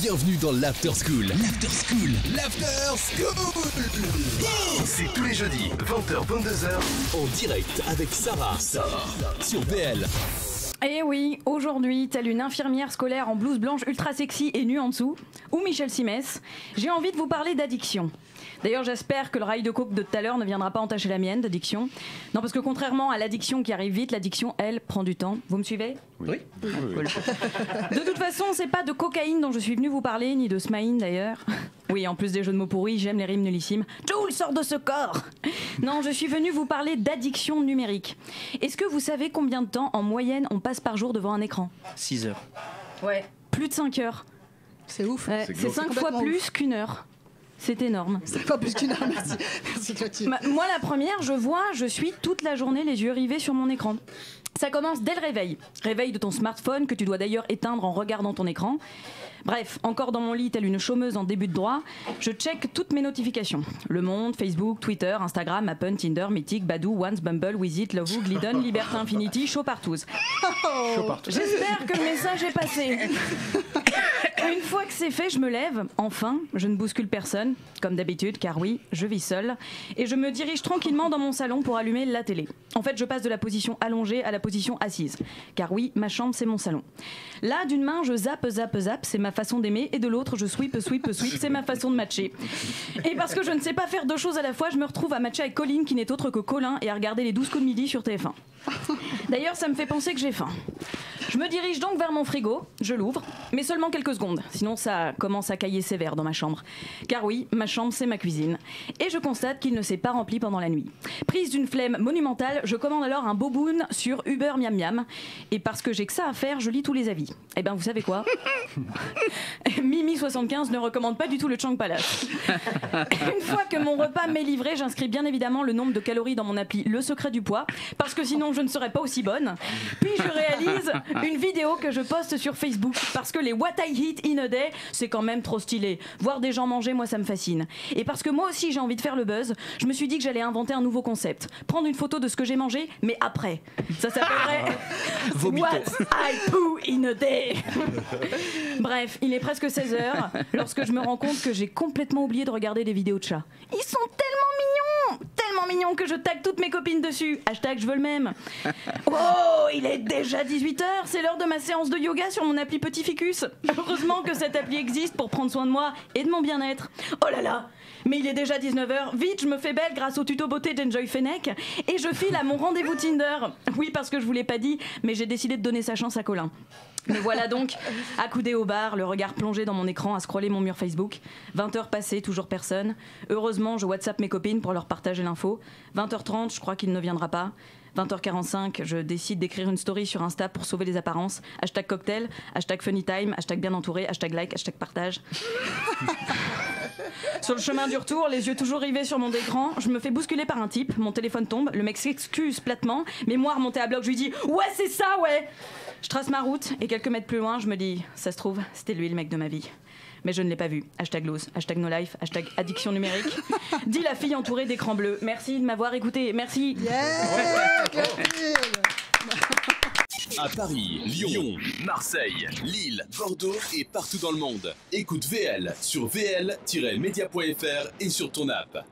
Bienvenue dans l'After School. L'After School. L'After School. C'est tous les jeudis, 20h, 22h, en direct avec Sarah. Sarah. Sur VL. Et Eh oui, aujourd'hui, telle une infirmière scolaire en blouse blanche ultra sexy et nue en dessous, ou Michel Simès, j'ai envie de vous parler d'addiction. D'ailleurs, j'espère que le rail de coke de tout à l'heure ne viendra pas entacher la mienne d'addiction. Non, parce que contrairement à l'addiction qui arrive vite, l'addiction, elle, prend du temps. Vous me suivez? Oui. De toute façon, c'est pas de cocaïne dont je suis venu vous parler, ni de smaïn d'ailleurs. Oui, en plus des jeux de mots pourris, j'aime les rimes nullissimes. Tout sort de ce corps Non, je suis venu vous parler d'addiction numérique. Est-ce que vous savez combien de temps, en moyenne, on passe par jour devant un écran? 6 heures. Ouais. Plus de 5 heures. C'est ouf. Ouais, C'est 5 fois plus qu'une heure. C'est énorme. C'est pas plus qu'une heure, merci. Merci Clotilde. Ma- Moi, la première, je vois, je suis toute la journée les yeux rivés sur mon écran. Ça commence dès le réveil. Réveil de ton smartphone que tu dois d'ailleurs éteindre en regardant ton écran. Bref, encore dans mon lit, telle une chômeuse en début de droit, je check toutes mes notifications. Le Monde, Facebook, Twitter, Instagram, Appen, Tinder, Mythic, Badoo, Once, Bumble, Wizit, Lovoo, Glidden, Liberté Infinity, Show. J'espère que le message est passé. Une fois que c'est fait, je me lève, enfin, je ne bouscule personne, comme d'habitude, car oui, je vis seule, et je me dirige tranquillement dans mon salon pour allumer la télé. En fait, je passe de la position allongée à la position assise, car oui, ma chambre, c'est mon salon. Là, d'une main, je zappe, zappe, zappe, c'est ma façon d'aimer, et de l'autre, je sweep, sweep, sweep, c'est ma façon de matcher. Et parce que je ne sais pas faire deux choses à la fois, je me retrouve à matcher avec Colline, qui n'est autre que Colin, et à regarder les 12 coups de midi sur TF1. D'ailleurs, ça me fait penser que j'ai faim. Je me dirige donc vers mon frigo, je l'ouvre, mais seulement quelques secondes, sinon ça commence à cailler sévère dans ma chambre. Car oui, ma chambre c'est ma cuisine. Et je constate qu'il ne s'est pas rempli pendant la nuit. Prise d'une flemme monumentale, je commande alors un boboon sur Uber Miam Miam. Et parce que j'ai que ça à faire, je lis tous les avis. Et ben vous savez quoi? Mimi75 ne recommande pas du tout le Chang Palace. Une fois que mon repas m'est livré, j'inscris bien évidemment le nombre de calories dans mon appli Le Secret du Poids, parce que sinon je ne serais pas aussi bonne. Puis je réalise une vidéo que je poste sur Facebook, parce que les What I Eat in a Day, c'est quand même trop stylé. Voir des gens manger, moi ça me fascine. Et parce que moi aussi j'ai envie de faire le buzz, je me suis dit que j'allais inventer un nouveau concept. Prendre une photo de ce que j'ai mangé, mais après. Ça s'appellerait What I Poo in a Day. Bref, il est presque 16h lorsque je me rends compte que j'ai complètement oublié de regarder des vidéos de chats. Ils sont tellement Tellement mignons que je tag toutes mes copines dessus. Hashtag je veux le même. Oh, il est déjà 18h, c'est l'heure de ma séance de yoga sur mon appli Petit Ficus. Heureusement que cette appli existe pour prendre soin de moi et de mon bien-être. Oh là là mais il est déjà 19h, vite je me fais belle grâce au tuto beauté d'Enjoy Fennec et je file à mon rendez-vous Tinder. Oui parce que je vous l'ai pas dit, mais j'ai décidé de donner sa chance à Colin. Mais voilà donc, accoudé au bar, le regard plongé dans mon écran à scroller mon mur Facebook. 20 heures passées, toujours personne. Heureusement, je WhatsApp mes copines pour leur partager l'info. 20h30, je crois qu'il ne viendra pas. 20h45, je décide d'écrire une story sur Insta pour sauver les apparences. Hashtag cocktail, hashtag funny time, hashtag bien entouré, hashtag like, hashtag partage. Sur le chemin du retour, les yeux toujours rivés sur mon écran, je me fais bousculer par un type, mon téléphone tombe, le mec s'excuse platement, mais moi remonté à bloc, je lui dis Ouais, c'est ça, ouais Je trace ma route et quelques mètres plus loin, je me dis Ça se trouve, c'était lui le mec de ma vie. Mais je ne l'ai pas vu. Hashtag lose, hashtag no life, hashtag addiction numérique. Dit la fille entourée d'écran bleu. Merci de m'avoir écouté. Merci. Yeah, À Paris, Lyon, Marseille, Lille, Bordeaux et partout dans le monde. Écoute VL sur vl-media.fr et sur ton app.